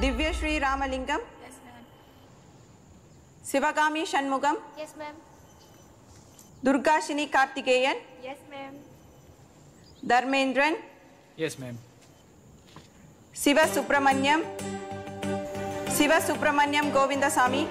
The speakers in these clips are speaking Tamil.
Divya Sri Ramalingam. Yes, Sivagami Shanmugam Durgashini Karthikeyan. Yes, Siva Subramaniam Siva Subramaniam Govindasamy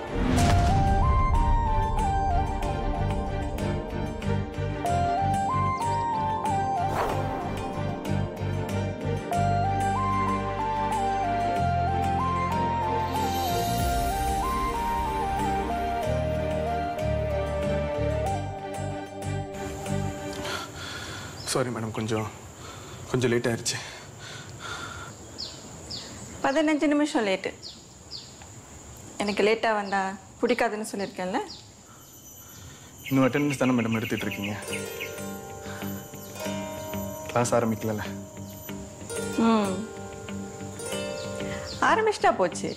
sorry madam கொஞ்சம் கொஞ்சம் லேட் ஆயிடுச்சு பதினஞ்சு நிமிஷம் லேட்டு எனக்கு லேட்டாக வந்தா பிடிக்காதுன்னு சொல்லியிருக்கேன்ல? இன்னும் அட்டெண்டன்ஸ் தானே மேடம் எடுத்துட்டு இருக்கீங்க கிளாஸ் ஆரம்பிக்கல ம். ஆரம்பிச்சிட்டா போச்சு.